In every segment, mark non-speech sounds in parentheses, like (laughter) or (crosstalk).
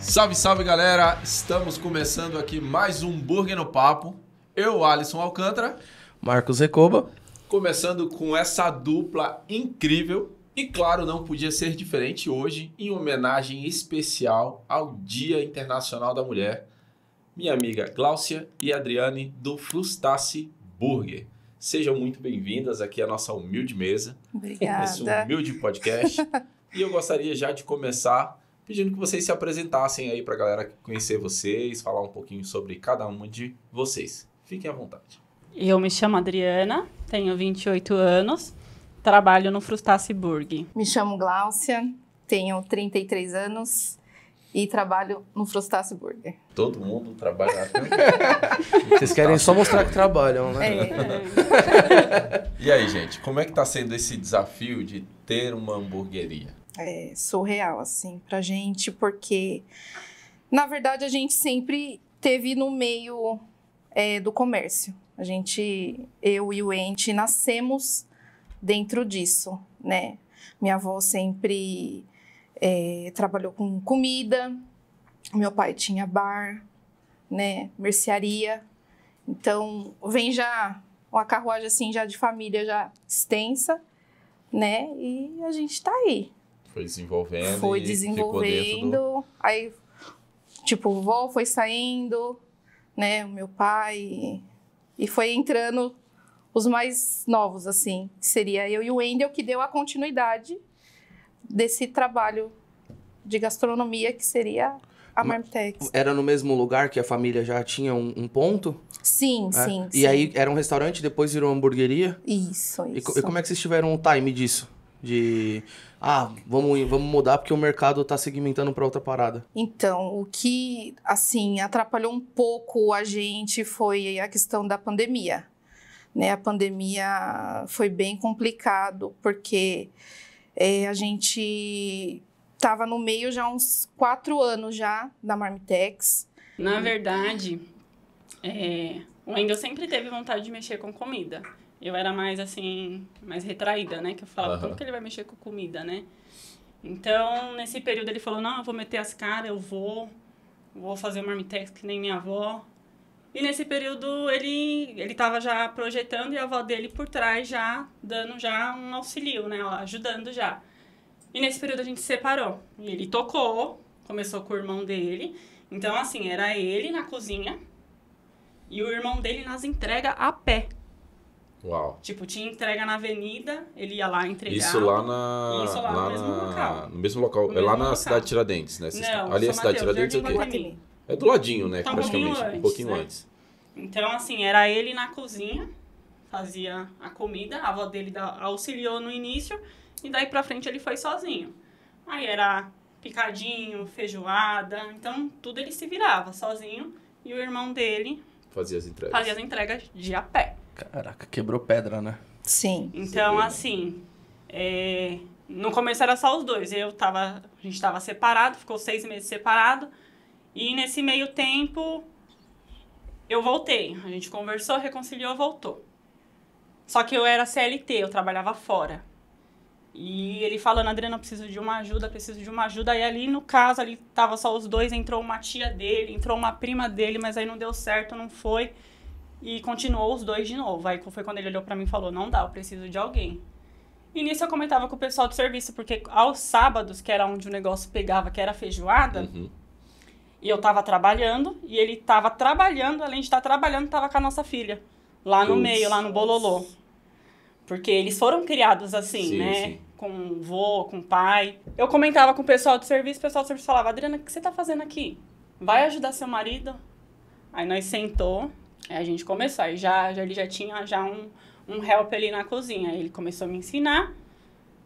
Salve, salve galera! Estamos começando aqui mais um Burger no Papo. Eu, Alisson Alcântara, Marcos Recoba. começando com essa dupla incrível. E claro, não podia ser diferente hoje, em homenagem especial ao Dia Internacional da Mulher. Minha amiga Gláucia e Adriane do Frustace Burger. Sejam muito bem-vindas aqui à nossa humilde mesa, esse Obrigada. humilde podcast. (laughs) e eu gostaria já de começar pedindo que vocês se apresentassem aí para a galera conhecer vocês, falar um pouquinho sobre cada uma de vocês. Fiquem à vontade. Eu me chamo Adriana, tenho 28 anos, trabalho no Frustace Burg. Me chamo Gláucia, tenho 33 anos e trabalho no Frustace Burger. Todo mundo trabalha (laughs) Vocês querem só mostrar que trabalham, né? É, (laughs) E aí, gente, como é que tá sendo esse desafio de ter uma hamburgueria? É surreal, assim, pra gente, porque, na verdade, a gente sempre teve no meio é, do comércio. A gente, eu e o Ente, nascemos dentro disso, né? Minha avó sempre é, trabalhou com comida, meu pai tinha bar, né? Mercearia. Então, vem já uma carruagem assim, já de família já extensa, né? E a gente tá aí. Foi desenvolvendo foi e ficou dentro desenvolvendo. do... Aí, tipo, o vó foi saindo, né? O meu pai. E foi entrando os mais novos, assim. que Seria eu e o Wendel que deu a continuidade desse trabalho de gastronomia que seria a Ma- Marmitex. Era no mesmo lugar que a família já tinha um, um ponto? Sim, É? sim. E sim. aí era um restaurante, depois virou hamburgueria? Isso, E, isso. co- e como é que vocês tiveram o time disso? De. Ah, vamos, vamos mudar porque o mercado tá segmentando pra outra parada. Então, o que, assim, atrapalhou um pouco a gente foi a questão da pandemia. Né? A pandemia foi bem complicado, porque eh, a gente estava no meio já há uns quatro anos já da Marmitex. Na verdade, é, o Wendel sempre teve vontade de mexer com comida. Eu era mais assim, mais retraída, né? Que eu falava, Aham. como que ele vai mexer com comida, né? Então, nesse período ele falou, não, eu vou meter as caras, eu vou, vou fazer o marmitex que nem minha avó. E nesse período ele ele tava já projetando e a avó dele por trás já dando já um auxílio, né, ajudando já. E nesse período a gente se separou. E ele tocou, começou com o irmão dele. Então assim, era ele na cozinha e o irmão dele nas entregas a pé. Uau. Tipo, tinha entrega na avenida, ele ia lá entregar. Isso lá na... Isso lá no mesmo local. No mesmo local. No é lá mesmo na local. cidade de Tiradentes, né? Não, Ali é a cidade de Tiradentes é o quê? Guatemi. É do ladinho, né? Tá um pouquinho praticamente. um antes, pouquinho né? antes. Então, assim, era ele na cozinha, fazia a comida, a avó dele auxiliou no início, e daí pra frente ele foi sozinho. Aí era picadinho, feijoada, então tudo ele se virava sozinho, e o irmão dele Fazia as entregas. fazia as entregas de a pé. Caraca, quebrou pedra, né? Sim. Então, Sim. assim, é, no começo era só os dois. Eu tava, a gente tava separado, ficou seis meses separado. E nesse meio tempo, eu voltei. A gente conversou, reconciliou, voltou. Só que eu era CLT, eu trabalhava fora. E ele falando, Adriana, eu preciso de uma ajuda, preciso de uma ajuda. E ali, no caso, ali tava só os dois, entrou uma tia dele, entrou uma prima dele, mas aí não deu certo, não foi. E continuou os dois de novo. Aí foi quando ele olhou pra mim e falou: Não dá, eu preciso de alguém. E nisso eu comentava com o pessoal do serviço, porque aos sábados, que era onde o negócio pegava, que era feijoada, Uhum. e eu tava trabalhando, e ele tava trabalhando, além de estar trabalhando, tava com a nossa filha. Lá no Putz. meio, lá no Bololô. Porque eles foram criados assim, Sim, né? sim. Com vô, com pai. Eu comentava com o pessoal do serviço, o pessoal do serviço falava, Adriana, o que você tá fazendo aqui? Vai ajudar seu marido? Aí nós sentou, a gente começou. Aí já, já ele já tinha já um, um help ali na cozinha. Ele começou a me ensinar.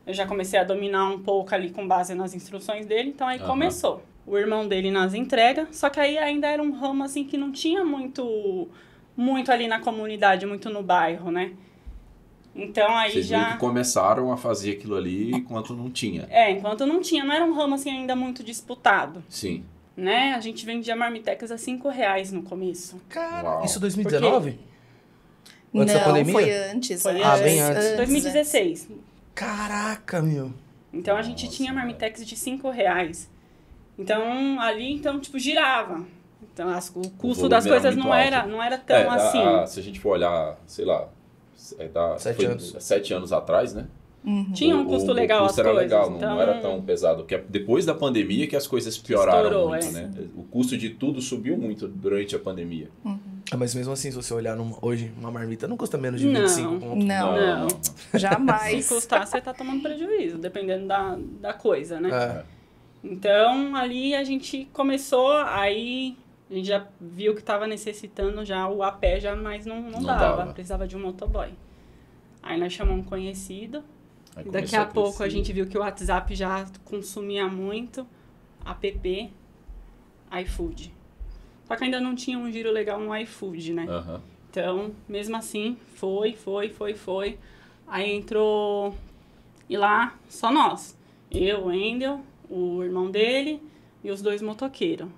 Eu já comecei a dominar um pouco ali com base nas instruções dele. Então aí Aham. começou. O irmão dele nas entregas. Só que aí ainda era um ramo assim que não tinha muito, muito ali na comunidade, muito no bairro, né? Então aí Vocês já. começaram a fazer aquilo ali enquanto não tinha. É, enquanto não tinha, não era um ramo assim ainda muito disputado, Sim. Né? A gente vendia marmitecas a 5 reais no começo. Cara, Uau. isso 2019? Não, Antes da pandemia? foi antes. Foi Ah, bem antes. 2016. Caraca, meu. Então a gente Nossa, tinha marmitex de 5 reais. Então, ali, então, tipo, girava. Então, as- o custo volume das coisas não era, não era tão É, a- assim. a- se a gente for olhar, sei lá, é da- Sete foi anos. sete anos atrás, né? Tinha um custo o, legal o custo as era coisas. legal, não- então, não era tão pesado. Porque é depois da pandemia que as coisas pioraram Estourou, muito, é. né? O custo de tudo subiu muito durante a pandemia. Ah, Mas mesmo assim, se você olhar numa- hoje, uma marmita não custa menos de Não. 25 conto. Não, Não. (laughs) jamais. Se custar, você tá tomando prejuízo, dependendo da, da coisa, né? É. Então, ali a gente começou, aí a gente já viu que estava necessitando já o a pé, já, mas não, não, Não dava, dava. precisava de um motoboy. Aí nós chamamos um conhecido, Aí daqui começou a pouco a gente viu que o WhatsApp já consumia muito, app, iFood. Só que ainda não tinha um giro legal no iFood, né? Aham. Então, mesmo assim, foi, foi, foi, foi. Aí entrou. E lá, só nós. Eu, o Wendel, o irmão dele e os dois motoqueiros.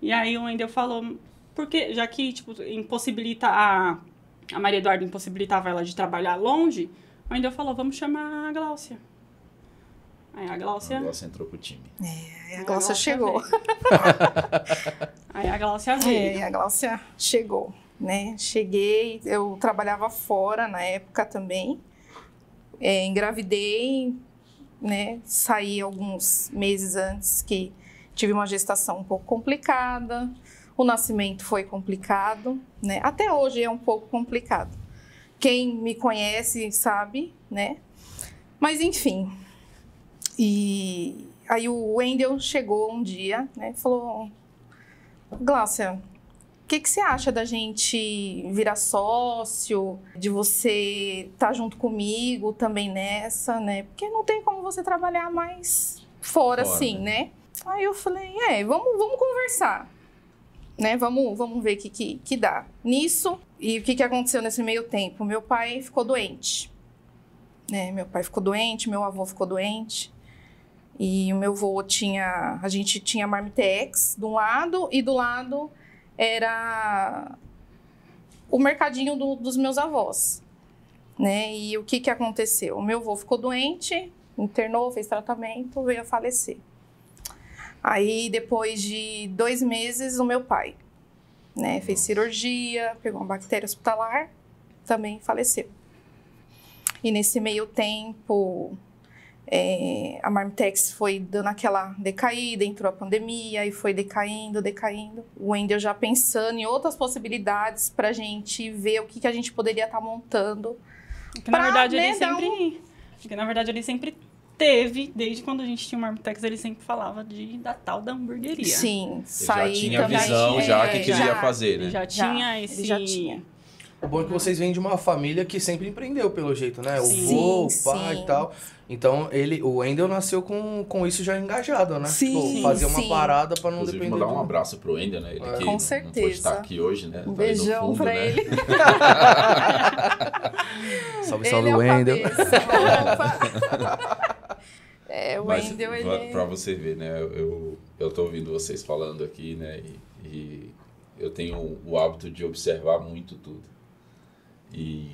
E aí o Wendel falou, porque já que, tipo, impossibilita a. A Maria Eduarda impossibilitava ela de trabalhar longe, o Wendel falou, vamos chamar a Gláucia. Aí a Gláucia. A Glaucia entrou pro time. Aí a Glaucia chegou. (laughs) Aí a Gláucia É, veio. e a Glaucia chegou, né? Cheguei, eu trabalhava fora na época também. É, engravidei, né? Saí alguns meses antes que tive uma gestação um pouco complicada. O nascimento foi complicado, né? Até hoje é um pouco complicado. Quem me conhece sabe, né? Mas enfim. E aí o Wendel chegou um dia, né? Falou: Glácia, o que, que você acha da gente virar sócio, de você estar junto comigo também nessa, né? Porque não tem como você trabalhar mais fora, Fora, assim, né? né? Aí eu falei, é, vamos, vamos conversar, né? Vamos, vamos ver o que, que, que dá. Nisso, e o que, que aconteceu nesse meio tempo? Meu pai ficou doente, né? Meu pai ficou doente, meu avô ficou doente. E o meu avô tinha. A gente tinha Marmitex de um lado e do lado era o mercadinho do- dos meus avós. Né? E o que, que aconteceu? O meu avô ficou doente, internou, fez tratamento, veio a falecer. Aí, depois de dois meses, o meu pai né, fez cirurgia, pegou uma bactéria hospitalar, também faleceu. E nesse meio tempo, é, a Marmitex foi dando aquela decaída, entrou a pandemia e foi decaindo, decaindo. O Wendel já pensando em outras possibilidades para a gente ver o que, que a gente poderia estar montando. Porque na verdade né, ele sempre. Porque na verdade ele sempre teve, desde quando a gente tinha o Marmitex, ele sempre falava de, da tal da hamburgueria. Sim, Ele já sair tinha também. visão já É, que queria já. fazer, Ele né? já Já, tinha ele esse. já tinha. O bom é que vocês vêm de uma família que sempre empreendeu, pelo jeito, né? O Sim. vô, o pai sim. e tal. Então, ele, o Wendel nasceu com, com isso já engajado, né? Sim, Tipo, fazer uma sim. parada pra não Inclusive, depender mandar um abraço pro Ender, né? Ele É. que Com não certeza. pôde estar aqui hoje, né? Um Tá beijão fundo, pra né? ele. (laughs) Salve, Ele salve, é o Wendel. (laughs) é, o Mas Wendel, ele pra, é- pra você ver, né? Eu, eu tô ouvindo vocês falando aqui, né? E, e eu tenho o hábito de observar muito tudo. E,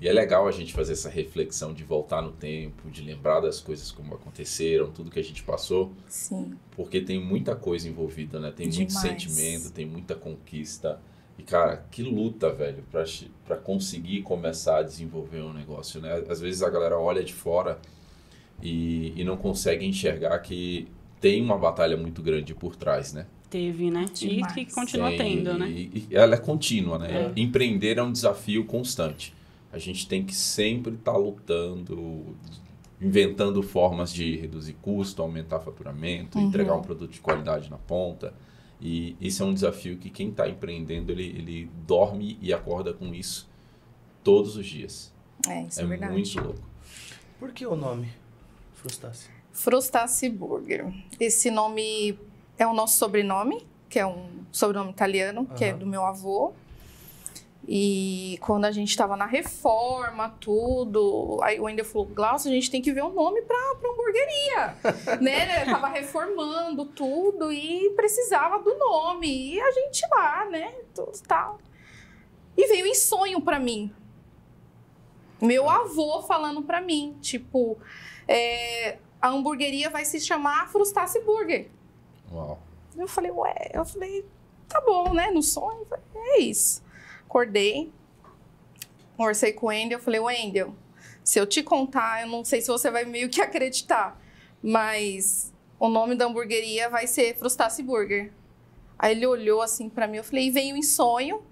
e é legal a gente fazer essa reflexão de voltar no tempo, de lembrar das coisas como aconteceram, tudo que a gente passou, Sim, porque tem muita coisa envolvida, né? Tem muito Demais. sentimento, tem muita conquista. E, cara, que luta, velho, pra, pra conseguir começar a desenvolver um negócio, né? Às vezes a galera olha de fora e, e não consegue enxergar que tem uma batalha muito grande por trás, né? Teve, né? Demais. E que continua Tem- tendo, né? E, e ela é contínua, né? É. Empreender é um desafio constante. A gente tem que sempre estar lutando, inventando formas de reduzir custo, aumentar faturamento, Uhum. entregar um produto de qualidade na ponta. E isso é um desafio que quem está empreendendo, ele, ele dorme e acorda com isso todos os dias. é, isso é, é verdade. muito louco. Por que o nome? Frustácea. Frustasse Burger. Esse nome é o nosso sobrenome, que é um sobrenome italiano, que é do meu avô. E quando a gente estava na reforma, tudo, aí o Wendel falou, Glaucio, a gente tem que ver um nome pra hamburgueria. (laughs) né? Tava reformando tudo e precisava do nome. E a gente lá, né? Tudo tal. E veio em sonho pra mim. Meu avô falando pra mim, tipo, é, a hamburgueria vai se chamar Frustasse Burger. Uau. Eu falei, ué, eu falei, tá bom, né? No sonho, falei, é isso. Acordei, conversei com o Wendel, eu falei, Wendel, se eu te contar, eu não sei se você vai meio que acreditar, mas o nome da hamburgueria vai ser Frustasse Burger. Aí ele olhou assim pra mim, eu falei, veio em sonho,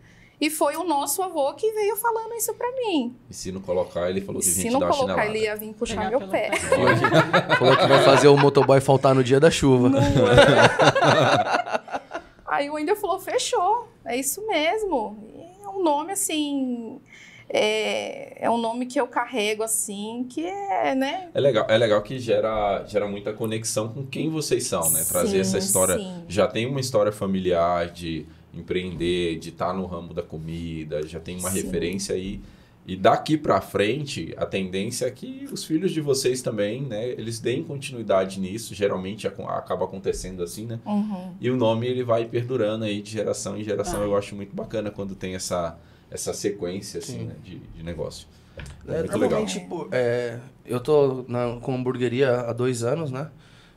e foi o nosso avô que veio falando isso pra mim. E se não colocar, ele falou que vinha Se não colocar, chinelada. ele ia vir puxar Pegar meu pé. pé. (laughs) (laughs) Falou que vai fazer o motoboy faltar no dia da chuva. (laughs) Aí o Wendel falou, fechou, é isso mesmo. E é um nome, assim, é, é um nome que eu carrego, assim, que é, né? É legal, é legal que gera, gera muita conexão com quem vocês são, né? Trazer essa Sim, história. sim. Já tem uma história familiar de empreender, de estar no ramo da comida, já tem uma Sim. referência aí. E daqui pra frente, a tendência é que os filhos de vocês também, né? Eles deem continuidade nisso. Geralmente acaba acontecendo assim, né? Uhum. E o nome ele vai perdurando aí de geração em geração. Ah. Eu acho muito bacana quando tem essa, essa sequência assim, Sim. né? de, de negócio. É, muito legal. tipo, é, eu tô na, com hamburgueria há dois anos, né?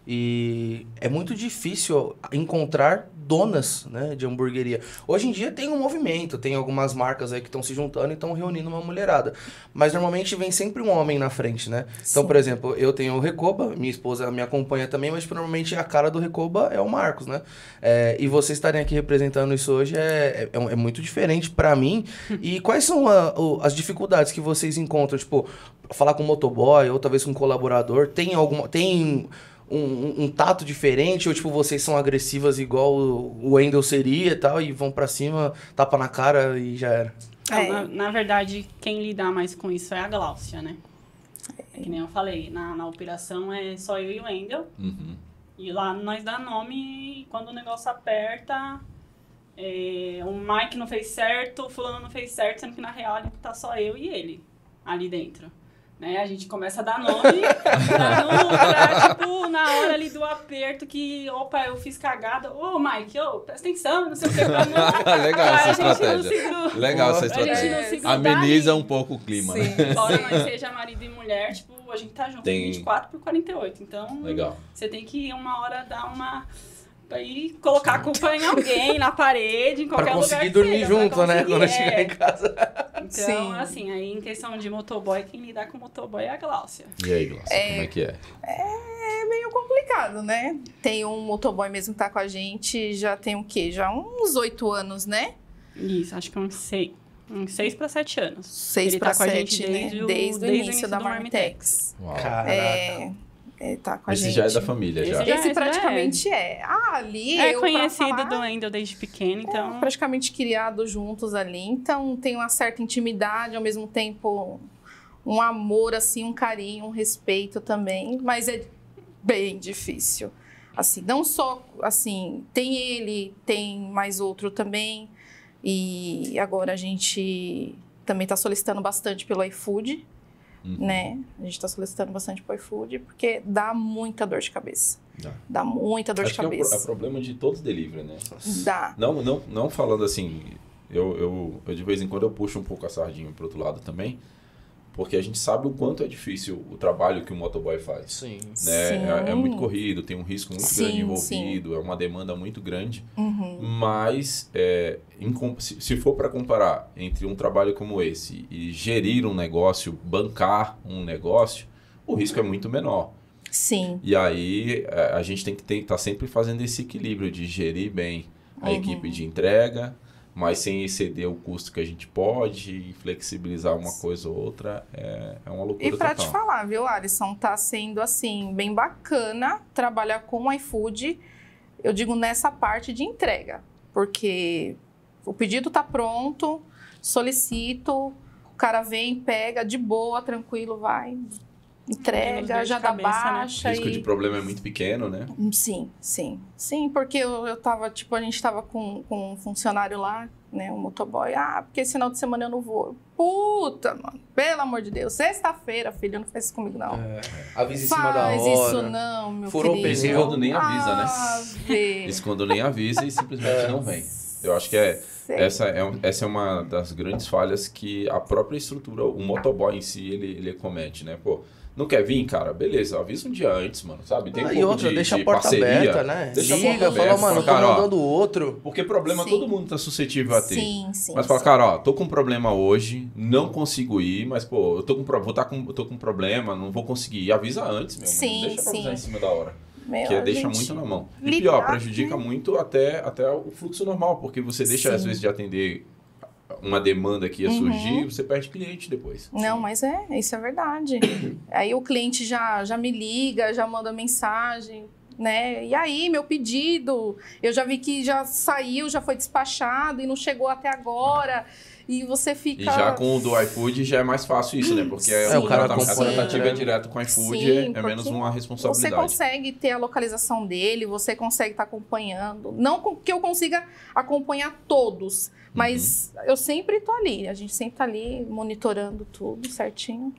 E é muito difícil encontrar donas né, de hamburgueria. Hoje em dia tem um movimento, tem algumas marcas aí que estão se juntando e estão reunindo uma mulherada. Mas normalmente vem sempre um homem na frente, né? Então, Sim. por exemplo, eu tenho o Recoba, minha esposa me acompanha também, mas normalmente a cara do Recoba é o Marcos, né? É, e vocês estarem aqui representando isso hoje é, é, é muito diferente pra mim. (laughs) E quais são a- o- as dificuldades que vocês encontram? Tipo, falar com um motoboy ou talvez com um colaborador? Tem alguma. Tem um, um- um tato diferente? Ou tipo, vocês são agressivas igual o Wendel seria e tal, e vão pra cima, tapa na cara e já era? Não, É. na, na verdade, quem lidar mais com isso é a Gláucia, né? É que nem eu falei, na, na operação é só eu e o Wendel. Uhum. E lá nós dá nome e quando o negócio aperta, é, o Mike não fez certo, o fulano não fez certo, sendo que na real tá só eu e ele ali dentro. Né? A gente começa a dar nome pra, não- pra, tipo, na hora ali do aperto que, opa, eu fiz cagada. Ô, Mike, ô, presta atenção, não sei o que. Não, (laughs) Legal essa estratégia. se Legal essa estratégia. se Ameniza um pouco o clima, Sim. né? Embora (laughs) nós seja marido e mulher, tipo, a gente tá junto Tem- 24 por 48. Então, Legal. você tem que uma hora dar uma. Ir colocar a culpa em alguém, na parede, em qualquer Pra lugar. conseguir dormir seja, pra junto, né? conseguir, Quando é. chegar em casa. Então, Sim. assim, aí em questão de motoboy, quem lidar com motoboy é a Gláucia. E aí, Glaucia, como é que é? É meio complicado, né? Tem um motoboy mesmo que tá com a gente, já tem o quê? Já uns oito anos, né? Isso, acho que uns seis. Uns seis pra sete anos. Seis Ele pra tá com a sete, gente né? desde o- Desde o desde o início início da do Marmitex. Uau. Caraca. É, é, tá com a Esse gente. já é da família, Esse já. já- Esse já praticamente é. Ah, ali É eu conhecido falar, do Wendel desde pequeno, então. é, praticamente criado juntos ali. Então tem uma certa intimidade, ao mesmo tempo um amor, assim, um carinho, um respeito também. Mas é bem difícil. Assim, não só, assim, tem ele, tem mais outro também. E agora a gente também está solicitando bastante pelo iFood, Uhum. né? A gente está solicitando bastante pelo iFood, porque dá muita dor de cabeça. Dá. Dá muita dor Acho de é o, pro- cabeça. é o problema de todos os delivery, né? Dá. Não, não, não falando assim, eu, eu, eu de vez em quando eu puxo um pouco a sardinha pro outro lado também, porque a gente sabe o quanto é difícil o trabalho que o motoboy faz. Sim. Né? Sim. É, é muito corrido, tem um risco muito Sim, grande envolvido, é uma demanda muito grande. Uhum. Mas é, em se, se for para comparar entre um trabalho como esse e gerir um negócio, bancar um negócio, o risco é muito menor. Sim. E aí é, a gente tem que estar sempre fazendo esse equilíbrio de gerir bem a Uhum. equipe de entrega, mas sem exceder o custo que a gente pode e flexibilizar uma coisa ou outra é, é uma loucura E pra total. te falar, viu, Alisson, tá sendo assim, bem bacana trabalhar com o iFood, eu digo nessa parte de entrega, porque o pedido tá pronto, solicito, o cara vem, pega de boa, tranquilo, vai, entrega, já dá cabeça, né? baixa O risco e... de problema é muito pequeno, né? Sim, sim. Sim, porque eu, eu tava, tipo, a gente tava com, com um funcionário lá, né, um motoboy. Ah, porque esse final de semana eu não vou. Puta, mano, pelo amor de Deus. Sexta-feira, filho, não faz isso comigo, não. É, avisa em cima da Faz hora. isso não, meu Furou o querido. Isso pneu. quando nem avisa, né? Isso quando nem avisa e simplesmente não vem. Eu acho que é Sei. essa é, essa é uma das grandes falhas que a própria estrutura, o motoboy em si, ele, ele comete, né? Pô, Não quer vir, cara? Beleza, avisa um dia antes, mano, sabe? Tem um Ah, e outra, de, deixa de a porta parceria. aberta, né? Deixa a Liga, porta fala, aberta, mano, eu tô cara, ó, mandando outro. Porque problema Sim. todo mundo tá suscetível a ter. Sim, sim. Mas fala, sim. cara, ó, tô com um problema hoje, não consigo ir, mas, pô, eu tô com, pro- vou tá com, eu tô com um problema, não vou conseguir. E avisa antes, meu. Sim, não deixa pra avisar em cima da hora. Meu, que a deixa gente muito na mão. E pior, prejudica né? muito até, até o fluxo normal, porque você deixa, Sim. às vezes, de atender uma demanda que ia Uhum. surgir, você perde cliente depois. Não, mas é, isso é verdade. (coughs) aí o cliente já, já me liga, já manda mensagem, né? E aí, meu pedido, eu já vi que já saiu, já foi despachado e não chegou até agora. E você fica. E já com o do iFood já é mais fácil isso, né? Porque Sim. é, o cara a acompanha, tratativa né? é direto com o iFood, Sim, é- é, menos uma Você responsabilidade. consegue ter a localização dele, você consegue estar acompanhando. Não com- que eu consiga acompanhar todos, mas Uhum. eu sempre tô ali. A gente sempre tá ali monitorando tudo certinho.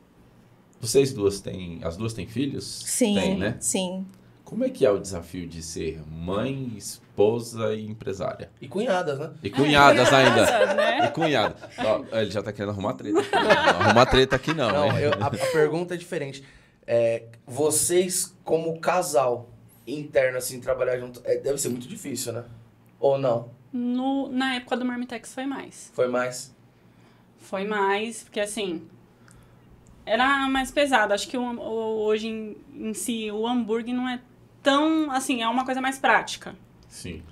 Vocês duas têm. As duas têm filhos? Sim, Tem, né? sim. Como é que é o desafio de ser mãe, esposa e empresária? E cunhadas, né? E cunhadas ainda. Cunhadas, né? E cunhado. Ó, ele já tá querendo arrumar treta. aqui. (laughs) Não, arrumar treta aqui não, Não, eu- a, a pergunta é diferente. É, vocês, como casal interno, assim, trabalhar junto, é, deve ser muito difícil, né? Ou não? No, na época do Marmitex foi mais. Foi mais? Foi mais, porque assim. Era mais pesado. Acho que o, o- hoje em, em si o hambúrguer não é tão. Assim, é uma coisa mais prática. Sim.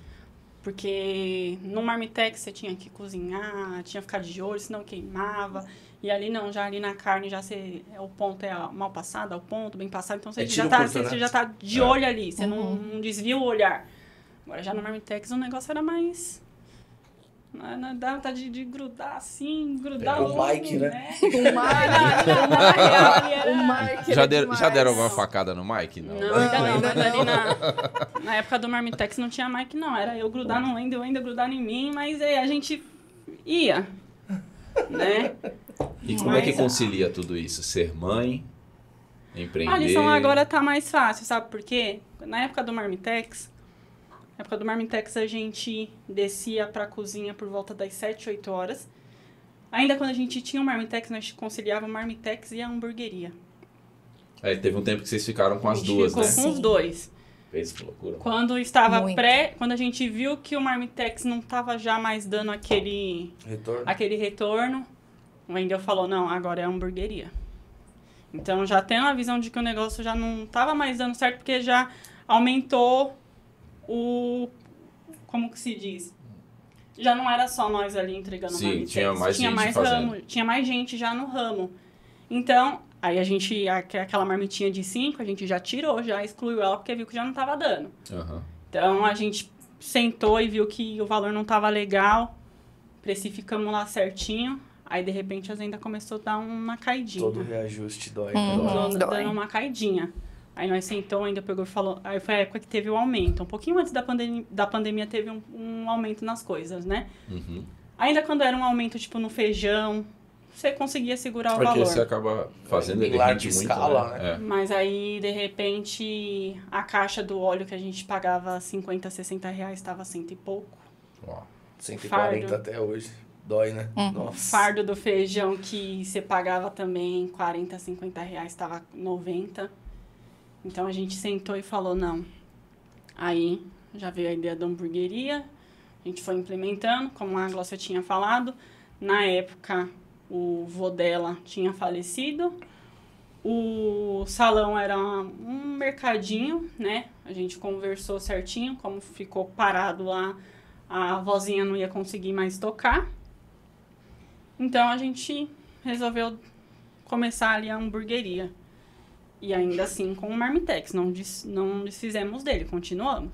Porque no Marmitex você tinha que cozinhar, tinha que ficar de olho, senão queimava. E ali não, já ali na carne já você, o ponto é mal passado, ao ponto, bem passado. Então você, É já, tá, curto, você, né? você já tá de É. olho ali, você não, Uhum. não desvia o olhar. Agora já no Marmitex o negócio era mais. Não, não dá vontade de, de grudar assim, grudar É, o Mike, né? O Mike, o Mike Já deram, já deram alguma facada no Mike? Não. Não, ainda não, ainda mas ali na, na época do Marmitex não tinha mic, não. Era eu grudar no Wendel, o Wendel grudar em mim, mas é, a gente ia, né? E como é que Mas- concilia tudo isso? Ser mãe, empreender? A lição agora tá mais fácil, sabe por quê? Na época do Marmitex, na época do Marmitex a gente descia pra cozinha por volta das 7, 8 horas. Ainda quando a gente tinha o Marmitex, nós conciliava o Marmitex e a hamburgueria. Aí teve um tempo que vocês ficaram com a as gente duas, ficou né? com os dois. Fez que loucura. Quando estava Muito. pré, quando a gente viu que o Marmitex não estava já mais dando aquele, Retorno? aquele retorno, o Wendel falou, não, agora é hamburgueria. Então já tem uma visão de que o negócio já não estava mais dando certo, porque já aumentou o... como que se diz? Já não era só nós ali entregando Sim, Marmitex. tinha mais tinha gente mais fazendo. ramo, tinha mais gente já no ramo. Então, aí a gente, aque- aquela marmitinha de 5, a gente já tirou, já excluiu ela, porque viu que já não estava dando. Aham. Então a gente sentou e viu que o valor não estava legal, precificamos lá certinho, aí de repente a Zenda começou a dar uma caidinha. Todo reajuste dói. Uhum. né? Dando- dói. dando uma caidinha. Aí nós sentou, ainda pegou e falou. Aí foi a época que teve o aumento. Um pouquinho antes da, pandemia da pandemia teve um, um aumento nas coisas, né? Uhum. Ainda quando era um aumento, tipo, no feijão, você conseguia segurar o Porque valor. você acaba fazendo Em ele larga rende muito, escala, né? É. Mas aí, de repente, a caixa do óleo que a gente pagava 50, 60 reais estava cento e pouco. Ó. 140 Fardo. até hoje. Dói, né? Uhum. Nossa. fardo do feijão que você pagava também 40, 50 reais, estava 90. Então a gente sentou e falou, não. Aí já veio a ideia da hamburgueria, a gente foi implementando, como a Glócia tinha falado. Na época, o vô dela tinha falecido. O salão era um mercadinho, né? A gente conversou certinho, como ficou parado lá, a vozinha não ia conseguir mais tocar. Então a gente resolveu começar ali a hamburgueria. E ainda assim com o Marmitex, não, des, não desfizemos dele, continuamos.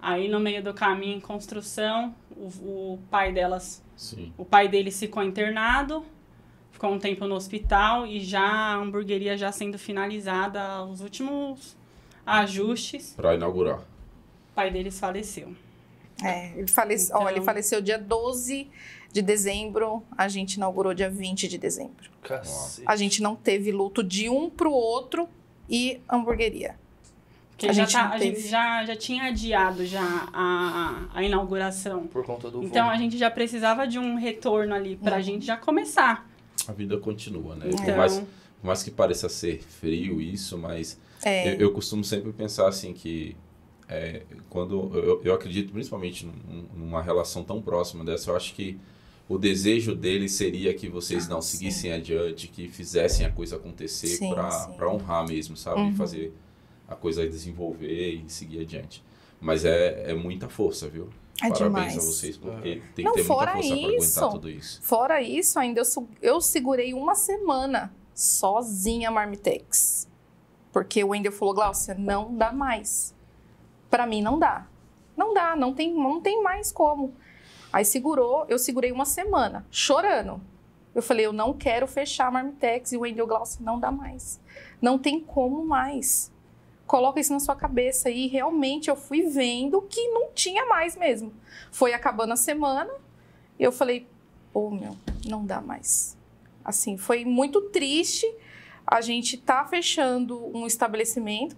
Aí no meio do caminho em construção, o, o pai delas, Sim. o pai deles ficou internado, ficou um tempo no hospital e já a hamburgueria já sendo finalizada, os últimos ajustes, Pra inaugurar. o pai deles faleceu. É, ele, falece... ó, Então- ele faleceu dia 12 de dezembro, a gente inaugurou dia 20 de dezembro. Cacete. A gente não teve luto de um pro outro e hamburgueria. Porque A já, gente tá- a gente já, já tinha adiado já a, a inauguração. Por conta do Então voo. a gente já precisava de um retorno ali pra Uhum. gente já começar. A vida continua, né? Então- Por, mais, por mais que pareça ser frio isso, mas É, eu, eu costumo sempre pensar assim que é, quando eu, eu acredito principalmente num- numa relação tão próxima dessa, eu acho que o desejo deles seria que vocês não Ah, sim. seguissem adiante, que fizessem a coisa acontecer para para honrar mesmo, sabe? Uhum. E fazer a coisa desenvolver e seguir adiante. Mas é, é muita força, viu? É Parabéns demais. a vocês, porque tem Não, que ter muita força para aguentar isso. tudo isso. Fora isso, ainda eu, su- eu segurei uma semana sozinha a Marmitex. Porque o Wendel falou, Glaucia, não dá mais. Pra mim não dá. Não dá, não tem, não tem mais como. Aí segurou, eu segurei uma semana, chorando. Eu falei, eu não quero fechar a Marmitex. E o Wendel Glaucia, não dá mais. Não tem como mais. Coloca isso na sua cabeça. E realmente eu fui vendo que não tinha mais mesmo. Foi acabando a semana, eu falei, pô, meu, não dá mais. Assim, foi muito triste. A gente tá fechando um estabelecimento,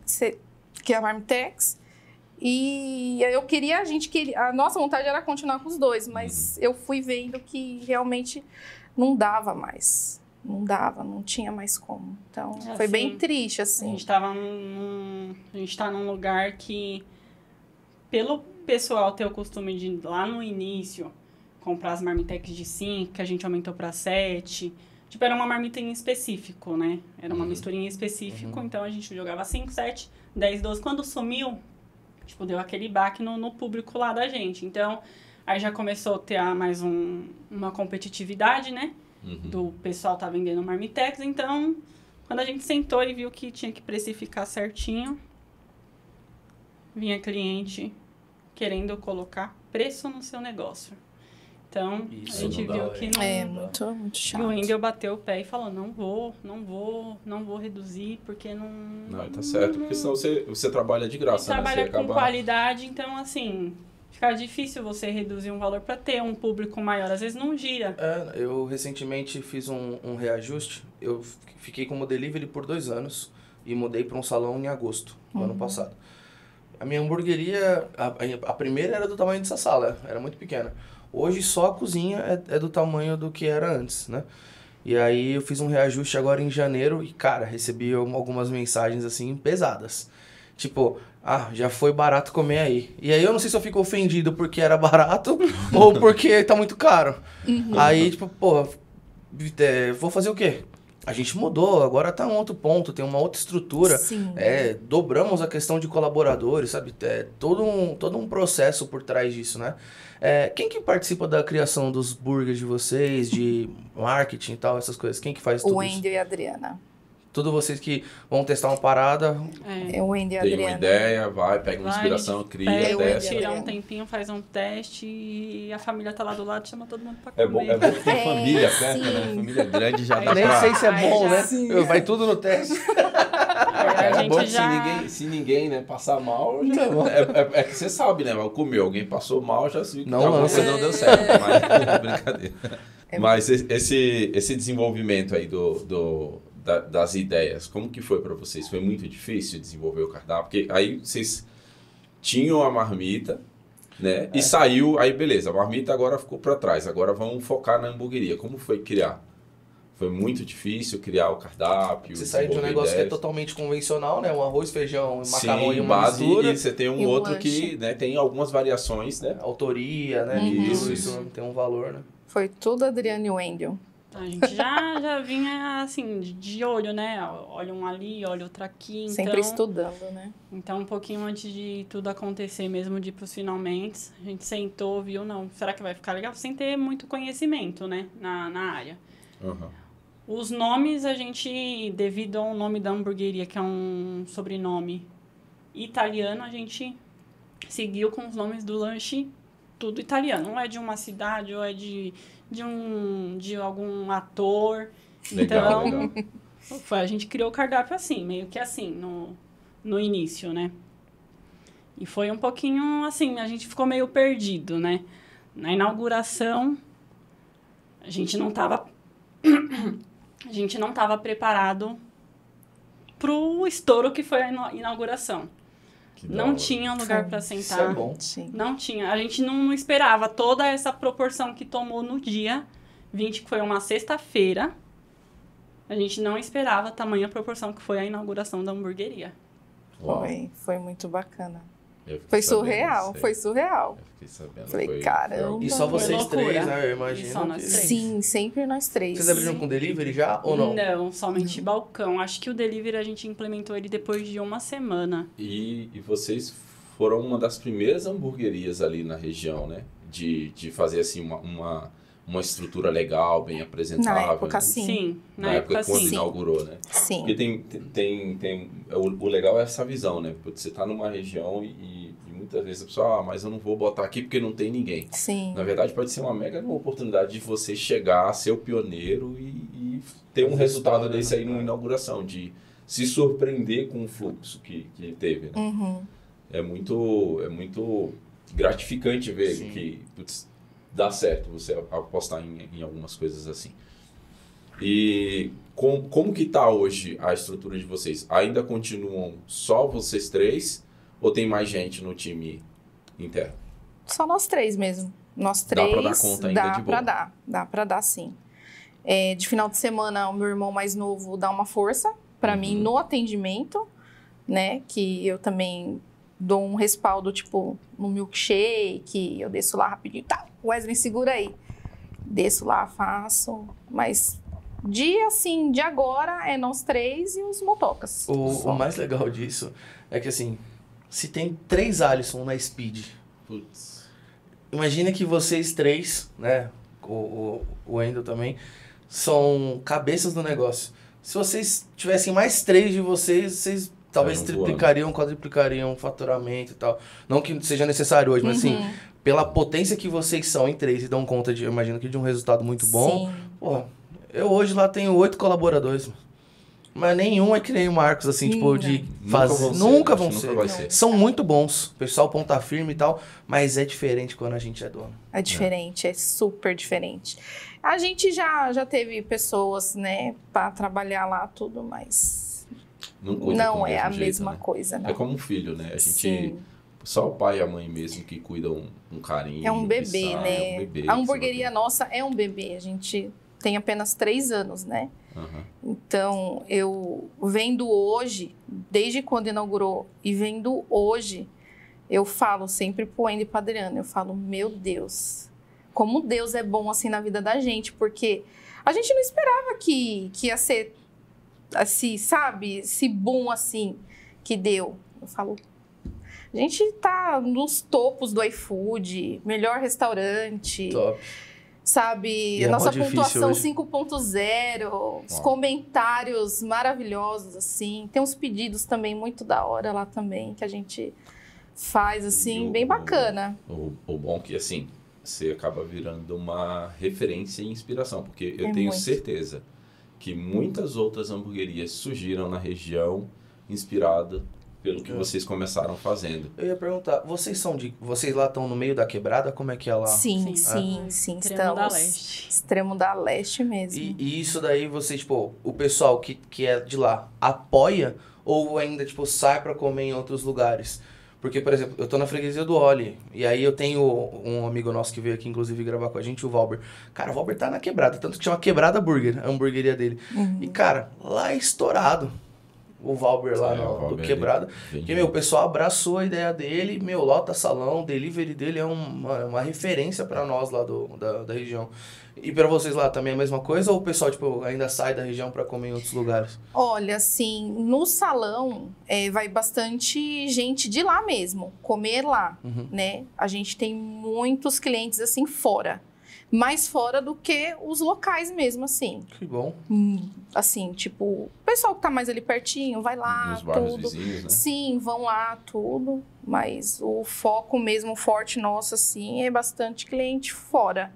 que é a Marmitex, e eu queria, a gente queria, a nossa vontade era continuar com os dois, mas eu fui vendo que realmente não dava mais. Não dava, não tinha mais como. Então, É foi bem assim, triste, A assim. gente tava num. A gente tá num lugar que, pelo pessoal ter o costume de lá no início comprar as marmitex de 5, que a gente aumentou pra 7. Tipo, era uma marmita em específico, né? Era uma Uhum. misturinha em específico, então a gente jogava 5, 7, 10, 12. Quando sumiu, tipo, deu aquele baque no, no público lá da gente. Então, aí já começou a ter mais um, uma competitividade, né? Uhum. do pessoal tá vendendo Marmitex, então quando a gente sentou e viu que tinha que precificar certinho, vinha cliente querendo colocar preço no seu negócio. Então, Isso a gente viu é. que não, É, muito, muito e chato. o Wendel bateu o pé e falou, não vou, não vou, não vou reduzir, porque não... Não, tá certo, porque senão você, você trabalha de graça, Você né? trabalha Você com acaba... qualidade, então assim, fica difícil você reduzir um valor para ter um público maior, às vezes não gira. É, eu recentemente fiz um, um reajuste. Eu fiquei como delivery por dois anos e mudei para um salão em agosto do ano passado. A minha hamburgueria, a, a- primeira era do tamanho dessa sala, era muito pequena. Hoje só a cozinha é, é do tamanho do que era antes, né? E aí eu fiz um reajuste agora em janeiro e, cara, recebi um- algumas mensagens assim pesadas. Tipo, ah, já foi barato comer aí. E aí eu não sei se eu fico ofendido porque era barato (laughs) ou porque tá muito caro. Aí, tipo, pô, é, vou fazer o quê? A gente mudou, agora tá um outro ponto, tem uma outra estrutura. Sim. É, dobramos a questão de colaboradores, sabe? É todo um, todo um processo por trás disso, né? É, quem que participa da criação dos burgers de vocês, de marketing e tal, essas coisas? Quem que faz O tudo isso? Wendel e a Adriana. Tudo vocês que vão testar uma parada, É. É o Wendel a Tem uma Adriana. ideia, vai, pega uma Vai, inspiração, gente cria, pega, Eu, testa. Tira um tempinho, faz um teste e a família tá lá do lado, chama todo mundo pra É comer. bom, é bom que tem É, família perto, sim. né? Família grande já dá nem pra... sei se é bom, já- né? Vai tudo no teste. É gente bom que já... se ninguém, se ninguém né, passar mal, já é, é, é que você sabe, né? Comeu, alguém passou mal, já se viu que Não alguma lança. coisa não deu certo. Mas, (laughs) brincadeira. É Mas esse, esse desenvolvimento aí do, do, da- das ideias, como que foi pra vocês? Foi muito difícil desenvolver o cardápio? Porque aí vocês tinham a marmita, né? E saiu, aí beleza, a marmita agora ficou pra trás. Agora vamos focar na hamburgueria. Como foi criar? Foi muito difícil criar o cardápio. Você sai de um negócio que é ideias. totalmente convencional, né? Um arroz, feijão, macarrão Sim, e uma base, mistura. e você tem um outro lanche. que né, tem algumas variações, né? Autoria, né? Uhum. Isso, isso, isso. tem um valor, né? Foi tudo Adriana e Wendel. A gente já, já vinha assim, de, olho, né? Olha um ali, olha outro aqui. Então, Sempre estudando, né? então, um pouquinho antes de tudo acontecer mesmo, de ir pros finalmente, a gente sentou, viu, não, será que vai ficar legal? Sem ter muito conhecimento, né? Na, na área. Uhum. Os nomes, a gente, devido ao nome da hamburgueria, que é um sobrenome italiano, a gente seguiu com os nomes do lanche tudo italiano. Ou é de uma cidade, ou é de, de, um, de algum ator. Legal, então, legal. Foi, a gente criou o cardápio assim, meio que assim, no, no início, né? E foi um pouquinho assim, a gente ficou meio perdido, né? Na inauguração, a gente não tava. (coughs) a gente não tava preparado pro estouro que foi a ina- inauguração. Não tinha lugar para Isso sentar. é bom. Sim. Não tinha. A gente não, não esperava toda essa proporção que tomou no dia 20, que foi uma sexta-feira. A gente não esperava a tamanha proporção que foi a inauguração da hamburgueria. Uau. Foi, foi muito bacana. Foi surreal, foi surreal. Eu fiquei sabendo. Falei, foi- caramba. E só vocês três, né? Eu E imagino. só nós três. Sim, sempre nós três. Vocês abriram com delivery já ou não? somente balcão. Acho que o delivery a gente implementou ele depois de uma semana. E, e vocês foram uma das primeiras hamburguerias ali na região, né? De, de fazer assim uma, uma, uma estrutura legal, bem apresentável. Na época, né? sim. na, época, quando sim. inaugurou, né? Sim. Porque tem, tem, tem, tem- o, o legal é essa visão, né? Porque você tá numa região e, e muitas vezes a pessoa, ah, mas eu não vou botar aqui porque não tem ninguém. Sim. Na verdade, pode ser uma mega oportunidade de você chegar, ser o pioneiro e, e ter um resultado desse né? aí numa inauguração, de se surpreender com o fluxo que, que teve, né? Uhum. É muito, é muito gratificante ver Sim. que putz, dá certo você apostar em, em algumas coisas assim. E com, como que tá hoje a estrutura de vocês? Ainda continuam só vocês três ou tem mais gente no time interno? Só nós três mesmo. Nós Dá três. pra dar conta ainda dá de pra boa. dar. Dá pra dar, sim. É, de final de semana, o meu irmão mais novo dá uma força pra Uhum. mim no atendimento, né? Que eu também dou um respaldo, tipo, no milkshake, eu desço lá rapidinho. Tá, Wesley, segura aí. Desço lá, faço. Mas dia, assim, de agora é nós três e os motocas. O, o mais legal disso é que assim, se tem três Alisson na Speed, Putz. imagina que vocês três, né? O, o, o Wendel também, são cabeças do negócio. Se vocês tivessem mais três de vocês, vocês talvez Saíram voando. triplicariam, quadriplicariam o faturamento e tal. Não que seja necessário hoje, mas assim, Uhum. pela potência que vocês são em três e dão conta de, eu imagino que de um resultado muito bom. Sim. Pô, eu hoje lá tenho oito colaboradores. Mas nenhum é que nem o Marcos, assim, tipo, de fazer. vão ser, Nunca vão ser. Nunca vai Não. ser. São muito bons. O pessoal ponta firme e tal. Mas é diferente quando a gente é dono. É diferente, é. super diferente. A gente já, já teve pessoas, né, para trabalhar lá tudo, mas Não, cuida não é a jeito, mesma né? coisa, não. É como um filho, né? A gente. Sim. Só o pai e a mãe mesmo que cuidam com carinho. É um bebê, sabe, né? É um bebê, a hamburgueria nossa é um bebê. A gente tem apenas três anos, né? Aham. Então, eu vendo hoje, desde quando inaugurou, e vendo hoje, eu falo sempre pro Andy e pro Adriano, eu falo, meu Deus, como Deus é bom assim na vida da gente, porque a gente não esperava que, que ia ser assim, sabe, esse boom assim que deu. Eu falo, a gente tá nos topos do iFood, melhor restaurante Top. sabe? E é nossa pontuação hoje. 5.0, os comentários maravilhosos, assim. Tem uns pedidos também muito da hora lá também, que a gente faz, assim, o- bem bacana. O, o bom é que, assim, você acaba virando uma referência e inspiração, porque eu É tenho muito. certeza que muitas outras hamburguerias surgiram na região inspirada pelo que É. vocês começaram fazendo. Eu ia perguntar, vocês são de. Vocês lá estão no meio da quebrada? Como é que é lá? Sim, Sim. sim, sim, Extremo da estamos. Leste. Extremo da leste mesmo. E, e isso daí vocês, tipo, o pessoal que, que é de lá apoia ou ainda, tipo, sai pra comer em outros lugares? Porque, por exemplo, eu tô na freguesia do Oli, e aí eu tenho um amigo nosso que veio aqui, inclusive, gravar com a gente, o Valber. Cara, o Valber tá na quebrada, tanto que chama Quebrada Burger, a hamburgueria dele. Uhum. E, cara, lá é estourado. O Valber lá É, no, o do Valber, Quebrada. Porque, meu, o pessoal abraçou a ideia dele, meu, lota salão, o delivery dele é uma, uma referência pra nós lá do, da, da região. E pra vocês lá também é a mesma coisa ou o pessoal, tipo, ainda sai da região pra comer em outros lugares? Olha, assim, no salão é, vai bastante gente de lá mesmo, comer lá, Uhum. né? A gente tem muitos clientes, assim, fora. Mais fora do que os locais mesmo, assim. Que bom. Hum, assim, tipo, o pessoal que tá mais ali pertinho, vai lá, nos tudo. vizinhos, né? Sim, vão lá, tudo. Mas o foco mesmo forte nosso, assim, é bastante cliente fora.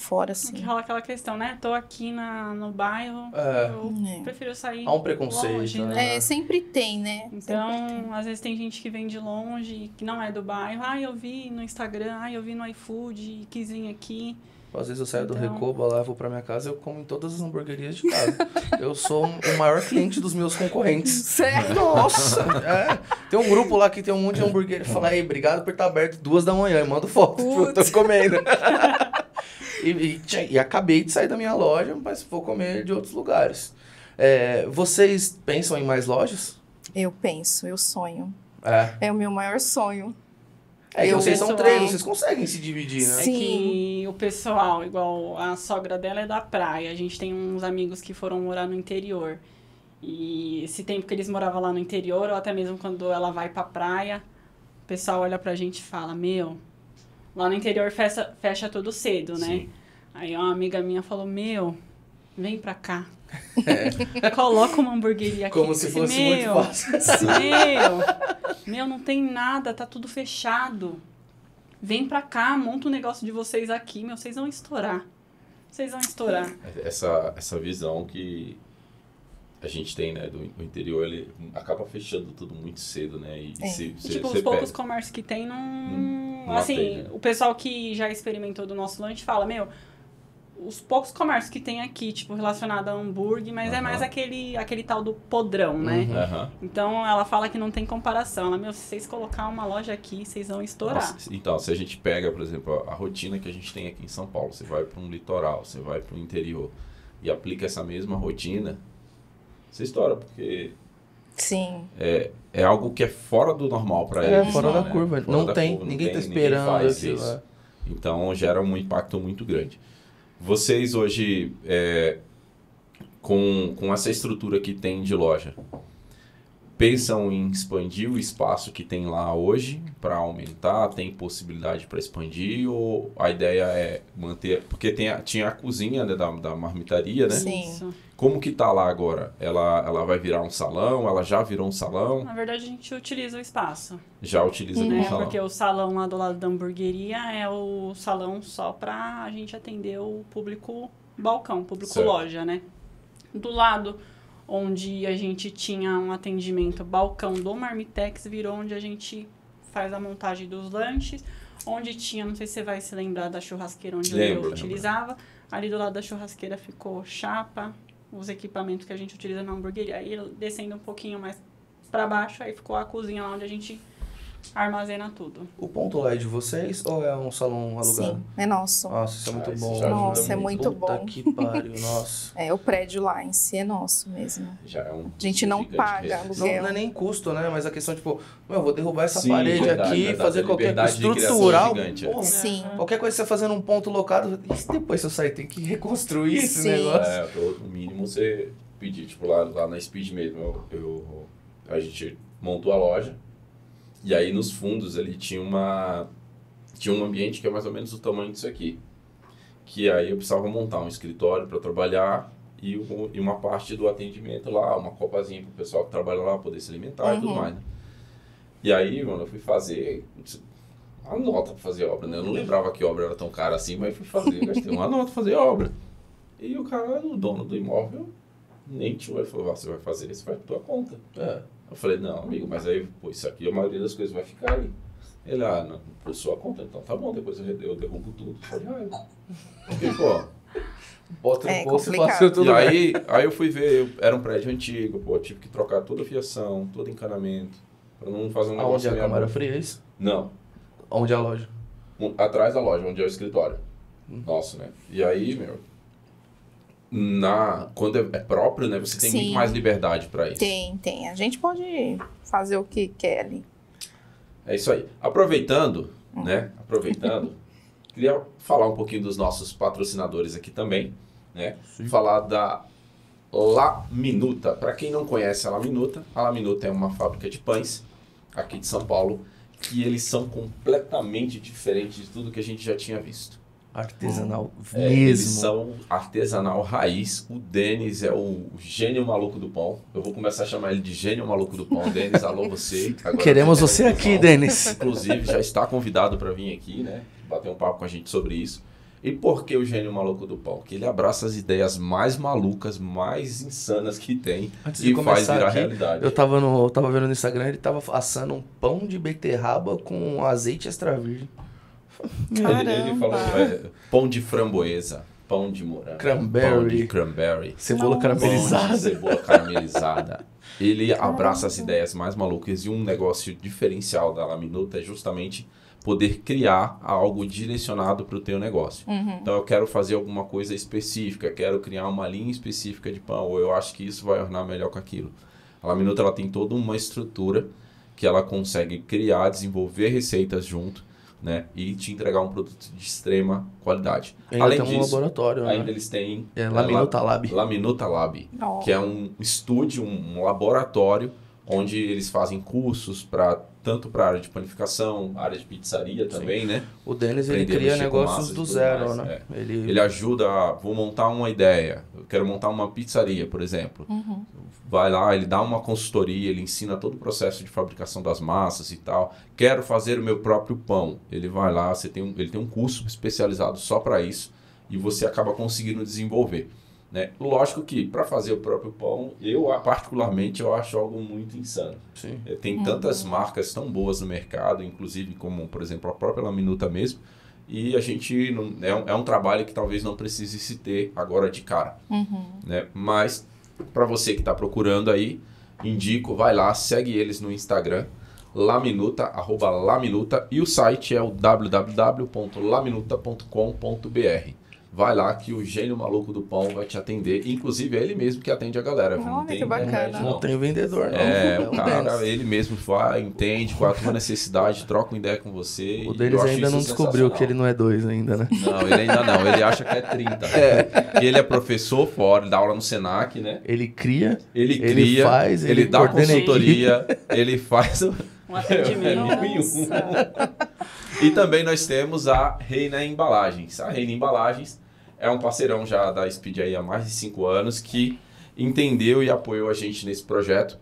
Fora, Que assim. rola aquela questão, né? Tô aqui na, no bairro, É. eu É. prefiro sair Há um preconceito, longe, né? É, sempre tem, né? Sempre tem. Então, às vezes tem gente que vem de longe, que não é do bairro. Ah, eu vi no Instagram, ah, eu vi no iFood, quis vir aqui. Às vezes eu saio do Então- Recoba lá, vou pra minha casa eu como em todas as hamburguerias de casa. (laughs) eu sou o maior cliente dos meus concorrentes. Sério? (laughs) Nossa! É. Tem um grupo lá que tem um monte de hambúrguer. Fala aí, obrigado por estar aberto duas da manhã. Eu mando foto. Tipo, eu tô comendo. (laughs) E, e, e acabei de sair da minha loja, mas vou comer de outros lugares. É, vocês pensam em mais lojas? Eu penso, eu sonho. É. É o meu maior sonho. É que Eu- vocês são três, vocês conseguem se dividir, né? É Sim. que o pessoal, igual a sogra dela é da praia, a gente tem uns amigos que foram morar no interior. E esse tempo que eles moravam lá no interior, ou até mesmo quando ela vai pra praia, o pessoal olha pra gente e fala, meu, lá no interior fecha, fecha tudo cedo, né? Sim. Aí uma amiga minha falou, meu, vem pra cá. (laughs) Coloca uma hamburgueria aqui. É. Como se fosse falei, muito "Meu, fácil. (laughs) meu, meu, não tem nada, tá tudo fechado. Vem pra cá, monta o negócio de vocês aqui, meu, vocês vão estourar. Vocês vão estourar. Essa, essa visão que a gente tem, né, do, do interior, ele acaba fechando tudo muito cedo, né? E É. se, se, tipo, você os poucos pega- comércios que tem não. Não assim, atende, né? o pessoal que já experimentou do nosso lanche fala, meu, os poucos comércios que tem aqui, tipo, relacionado a hambúrguer, mas é mais aquele, aquele tal do podrão, né? Uhum. Então ela fala que não tem comparação. Ela, meu, se vocês colocar uma loja aqui, vocês vão estourar. Nossa, então, se a gente pega, por exemplo, a, a rotina que a gente tem aqui em São Paulo, você vai para um litoral, você vai para o interior e aplica essa mesma rotina, você estoura, porque Sim. é algo que é fora do normal para É, eles. fora da né? curva. Fora não da tem, curva, ninguém tá tem, esperando faz aquilo. isso. é. Então gera um impacto muito grande. Vocês hoje, é, com, com essa estrutura que tem de loja, pensam em expandir o espaço que tem lá hoje para aumentar? Tem possibilidade para expandir? Ou a ideia é manter. Porque tem a- tinha a cozinha né, da, da marmitaria, né? Sim. Como que tá lá agora? Ela, ela vai virar um salão? Ela já virou um salão? Na verdade, a gente utiliza o espaço. Já utiliza como né? salão? Porque o salão lá do lado da hamburgueria é o salão só pra a gente atender o público balcão, público Certo. loja, né? Do lado onde a gente tinha um atendimento balcão do Marmitex, virou onde a gente faz a montagem dos lanches. Onde tinha, não sei se você vai se lembrar da churrasqueira onde Lembro, eu lembro. utilizava. Ali do lado da churrasqueira ficou chapa, os equipamentos que a gente utiliza na hamburgueria. Aí descendo um pouquinho mais pra baixo, aí ficou a cozinha lá onde a gente armazena tudo. O ponto lá é de vocês ou é um salão alugado? Sim. É nosso. Nossa, isso é muito Ah, bom. Nossa, é muito Puta bom. que pariu, (laughs) nossa. É, o prédio lá em si é nosso mesmo. Já é um A gente não paga mesmo. Não, aluguel. não é nem custo, né? Mas a questão, tipo, meu, eu vou derrubar essa Sim, parede verdade, aqui, verdade. fazer qualquer é estrutural. gigante, é. porra, Sim. Qualquer coisa que você fazer num ponto locado, e depois se eu sair, tem que reconstruir esse Sim. negócio. É, pelo mínimo você pedir, tipo, lá, lá na Speed mesmo, eu, eu- a gente montou a loja e aí nos fundos ali tinha uma tinha um ambiente que é mais ou menos o tamanho disso aqui. Que aí eu precisava montar um escritório para trabalhar e, um- e uma parte do atendimento lá, uma copazinha pro pessoal que trabalha lá poder se alimentar e tudo Uhum. mais, né? E aí, mano, eu fui fazer uma nota pra fazer obra, né? Eu não lembrava que obra era tão cara assim, mas fui fazer, (laughs) gastei uma nota pra fazer obra. E o cara, o dono do imóvel, nem tinha, ele falou, "Ah, você vai fazer isso, vai por tua conta. É. Eu falei, não, amigo, mas aí, pô, isso aqui, a maioria das coisas vai ficar aí. Ele, ah, não, por sua conta, então tá bom, depois eu, eu derrubo tudo. Eu falei, ah. Porque, pô, Bota no É bolso e em outro e aí, aí eu fui ver, eu- era um prédio antigo, pô, eu tive que trocar toda a fiação, todo encanamento, pra não fazer um Aonde negócio é a câmara fria, é isso? Não, Onde é a loja? um- atrás da loja, onde é o escritório. Hum. Nossa, né? E aí, meu, na, quando é, é próprio, né, você tem Sim. muito mais liberdade pra isso. Tem, tem. A gente pode fazer o que quer ali. É isso aí. Aproveitando, né? Aproveitando, (laughs) queria falar um pouquinho dos nossos patrocinadores aqui também, né? Falar da La Minuta. Para quem não conhece a La Minuta, a La Minuta é uma fábrica de pães aqui de São Paulo que eles são completamente diferentes de tudo que a gente já tinha visto. Artesanal É, eles mesmo. são artesanal raiz. O Denis é o gênio maluco do pão. Eu vou começar a chamar ele de gênio maluco do pão. Denis, alô você. (laughs) Agora Queremos você aqui. Denis. Inclusive, já está convidado para vir aqui, né? Bater um papo com a gente sobre isso. E por que o gênio maluco do pão? Que ele abraça as ideias mais malucas, mais insanas que tem Antes e faz virar aqui, realidade. Eu tava, no, eu tava vendo no Instagram, ele tava assando um pão de beterraba com azeite extra virgem. Ele, ele falou é, pão de framboesa. pão de morango, Cranberry. pão de cranberry, Cebola Nossa. pão de caramelizada. cebola caramelizada. Ele abraça as ideias mais malucas e um negócio diferencial da Laminuta é justamente poder criar algo direcionado para o teu negócio. Uhum. Então eu quero fazer alguma coisa específica, quero criar uma linha específica de pão, ou eu acho que isso vai ornar melhor com aquilo. A Laminuta ela tem toda uma estrutura que ela consegue criar, desenvolver receitas junto, né, e te entregar um produto de extrema qualidade. Ainda Além tem um disso, laboratório, né? ainda eles têm É né, Laminuta La- Lab. Laminuta Lab, que é um estúdio, um um laboratório onde eles fazem cursos para tanto para área de panificação, área de pizzaria também, né? O Denis, ele cria negócios do zero, mais, né? Ele, Ele ajuda a, vou montar uma ideia, eu quero montar uma pizzaria, por exemplo. Uhum. Vai lá, ele dá uma consultoria, ele ensina todo o processo de fabricação das massas e tal. Quero fazer o meu próprio pão. Ele vai lá, você tem um, ele tem um curso especializado só para isso e você acaba conseguindo desenvolver. Né? Lógico que para fazer o próprio pão, eu particularmente eu acho algo muito insano. Sim. É, Tem tantas marcas tão boas no mercado, inclusive como, por exemplo, a própria Laminuta mesmo. E a gente não, é, um, é um trabalho que talvez não precise se ter agora de cara. Uhum. Né? Mas para você que está procurando aí, indico, vai lá, segue eles no Instagram, laminuta, arroba laminuta, e o site é o www.laminuta.com.br. Vai lá que o gênio maluco do pão vai te atender. Inclusive, é ele mesmo que atende a galera. Olha, que bacana. internet, Não tem vendedor, não. é, o cara, ele mesmo vai, entende qual é a tua necessidade, troca uma ideia com você. O deles ainda não descobriu que ele não é dois ainda, né? Não, ele ainda não, ele acha que é 30. É. Ele é professor fora, ele dá aula no Senac, né? Ele cria, Ele Ele cria, faz, ele, ele dá consultoria, ele faz. o- Um atendimento. (laughs) É mil e um. Nossa. E também nós temos a Reina Embalagens. A Reina Embalagens é um parceirão já da Speed aí há mais de cinco anos que entendeu e apoiou a gente nesse projeto.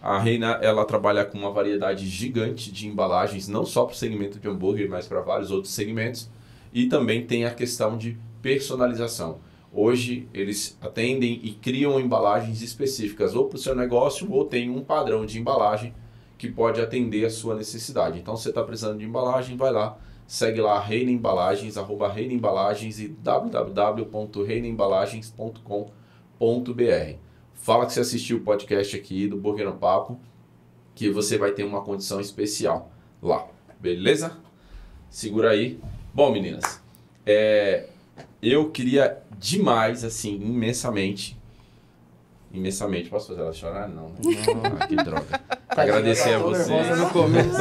A Reina ela trabalha com uma variedade gigante de embalagens, não só para o segmento de hambúrguer, mas para vários outros segmentos. E também tem a questão de personalização. Hoje eles atendem e criam embalagens específicas ou para o seu negócio ou tem um padrão de embalagem que pode atender a sua necessidade. Então, se você está precisando de embalagem, vai lá, segue lá Reina Embalagens, arroba Reina Embalagens e www.reinaembalagens.com.br. Fala que você assistiu o podcast aqui do Burger no Papo, que você vai ter uma condição especial lá, beleza? Segura aí. Bom, meninas, é, eu queria demais, assim, imensamente, imensamente, posso fazer ela chorar? Não, né? Ah, que droga. (laughs) Agradecer a Tô vocês. nervosa no começo.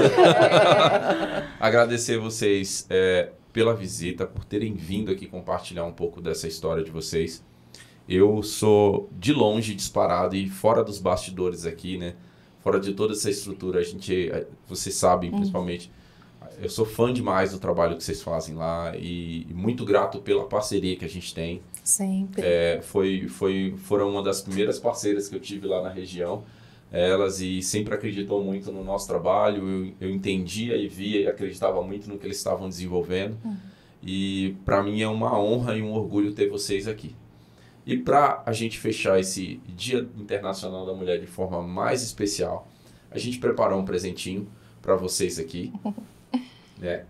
(laughs) Agradecer vocês é, pela visita, por terem vindo aqui compartilhar um pouco dessa história de vocês. Eu sou de longe disparado e fora dos bastidores aqui, né? Fora de toda essa estrutura, a gente, eh, vocês sabem, principalmente, eu sou fã demais do trabalho que vocês fazem lá e muito grato pela parceria que a gente tem. Sempre. É, foi, foi, foram uma das primeiras parceiras que eu tive lá na região. Elas e sempre acreditou muito no nosso trabalho. Eu, eu entendia e via e acreditava muito no que eles estavam desenvolvendo. E para mim é uma honra e um orgulho ter vocês aqui. E para a gente fechar esse Dia Internacional da Mulher de forma mais especial, a gente preparou um presentinho para vocês aqui. (laughs) né?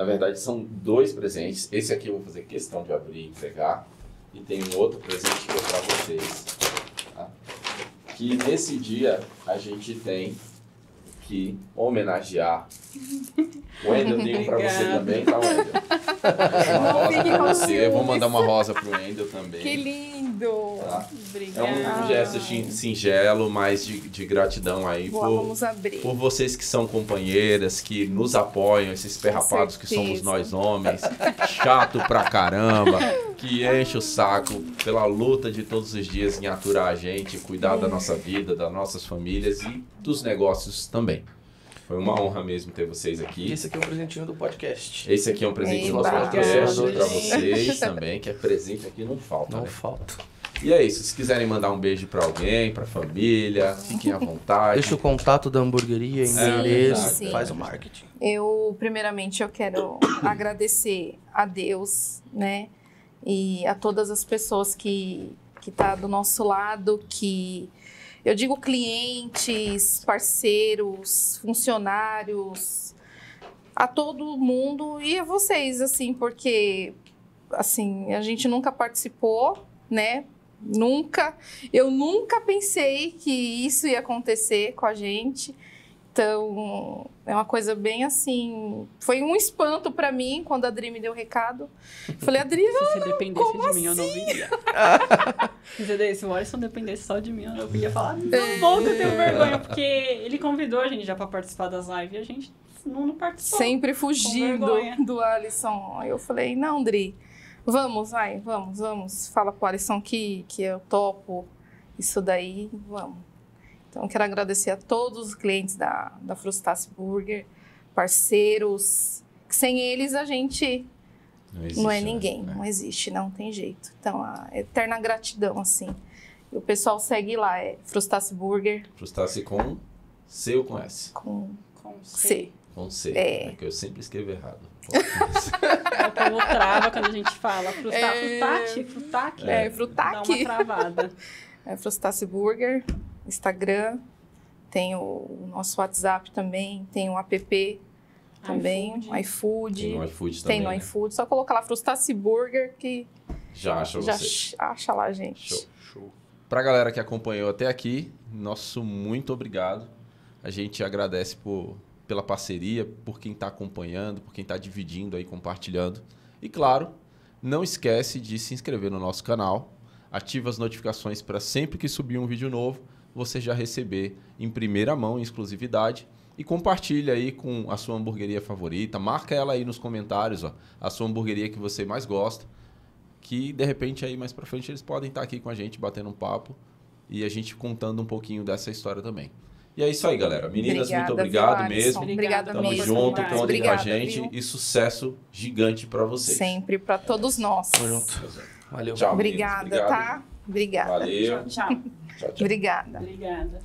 Na verdade, são dois presentes. Esse aqui eu vou fazer questão de abrir e entregar. E tem um outro presente que é para vocês. tá? Que nesse dia a gente tem que homenagear. O (laughs) Wendel, digo para você também, tá, Wendel? (laughs) Uma rosa para você. Eu vou mandar uma rosa pro Wendel também. Que lindo! Tá? É Obrigada. um gesto sin- singelo, mas de, de gratidão aí Boa, por, vamos abrir. por vocês que são companheiras, que nos apoiam, esses perrapados que somos nós homens, chato pra caramba, que enche o saco pela luta de todos os dias em aturar a gente, cuidar da nossa vida, das nossas famílias e dos negócios também. Foi uma honra mesmo ter vocês E aqui. esse aqui é um presentinho do podcast. Esse aqui é um presente do podcast para vocês (laughs) também, que é presente aqui não falta, Não né? falta. E é isso, se quiserem mandar um beijo pra alguém, pra família, fiquem à vontade. Deixa o contato da hamburgueria, endereço, sim. faz o marketing. Eu, primeiramente, eu quero (coughs) agradecer a Deus, né? E a todas as pessoas que que tá do nosso lado, que eu digo clientes, parceiros, funcionários, a todo mundo e a vocês, assim, porque assim, a gente nunca participou, né? Nunca. Eu nunca pensei que isso ia acontecer com a gente. Então, é uma coisa bem assim. Foi um espanto para mim quando a Adri me deu o recado. Falei, Adri, Se você dependesse como de mim, eu não assim? viria. (laughs) Entendeu? Se o Alisson dependesse só de mim, eu não ia falar, não vou, que eu tenho vergonha. Porque ele convidou a gente já pra participar das lives e a gente não, não participou. sempre fugindo do Alisson. Aí eu falei, não, Dri, vamos, vai, vamos, vamos. Fala pro Alisson que, que eu topo isso daí, vamos. Então, quero agradecer a todos os clientes da, da Frustasse Burger, parceiros. que Sem eles, a gente existe, não é né? ninguém, É. não existe, não tem jeito. Então, a eterna gratidão, assim. E o pessoal segue lá, é Frustasse Burger Frustrasse com C ou com S? com Com C. Com C. É. É que eu sempre escrevo errado. (laughs) O povo trava quando a gente fala fruta, É. frutati, frutaque. É, Dá frutaque. uma travada. É Frustasse Burger, Instagram, tem o nosso WhatsApp também, tem o app também, iFood. o iFood. Tem no iFood Tem também. no né? iFood, só colocar lá Frustasse Burger que Já acha já você. ch- acha lá, gente. Show, show. Pra galera que acompanhou até aqui, nosso muito obrigado. A gente agradece por, pela parceria, por quem está acompanhando, por quem está dividindo aí, compartilhando. E claro, não esquece de se inscrever no nosso canal, ativa as notificações para sempre que subir um vídeo novo, você já receber em primeira mão, em exclusividade. E compartilha aí com a sua hamburgueria favorita, marca ela aí nos comentários, ó, a sua hamburgueria que você mais gosta que de repente aí mais pra frente eles podem estar aqui com a gente batendo um papo e a gente contando um pouquinho dessa história também. E é isso aí, galera. Meninas, Obrigada, muito obrigado viu, mesmo. Obrigada Tamo mesmo. junto, Marcos. contem com a gente viu? e sucesso gigante pra vocês. Sempre para todos nós. Tamo junto. Valeu. Tchau. Obrigada, Obrigado. tá? Obrigada. Valeu. Tchau. Tchau, tchau. Obrigada. Obrigada.